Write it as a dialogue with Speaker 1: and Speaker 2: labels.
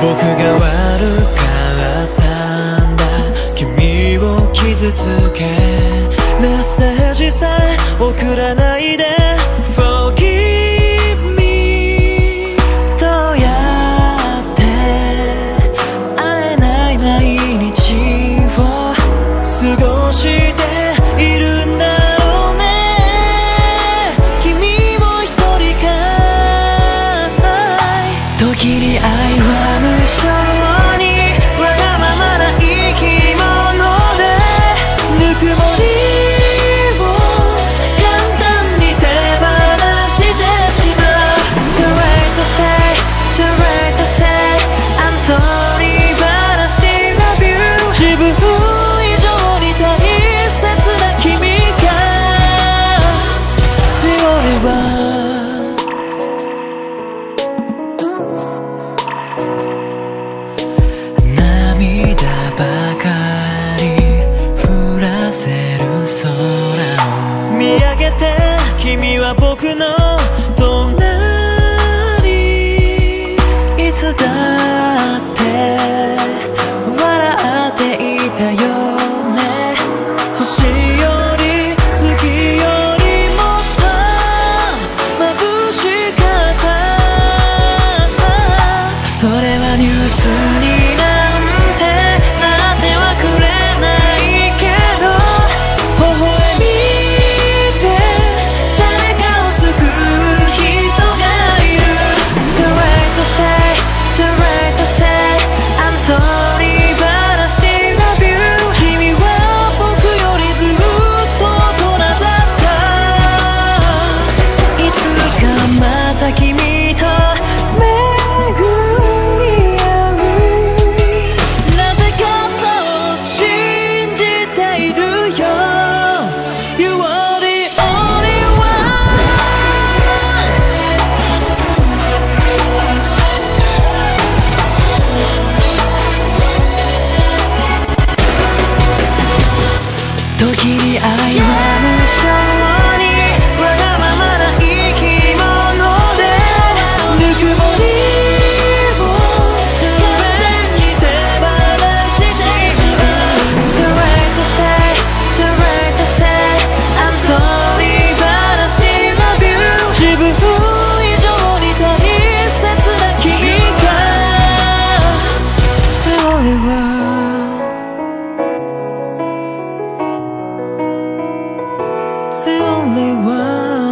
Speaker 1: 僕が悪かったんだ。君を傷つけ。メッセージさえ送らないで。僕の隣いつだ時に愛を only one.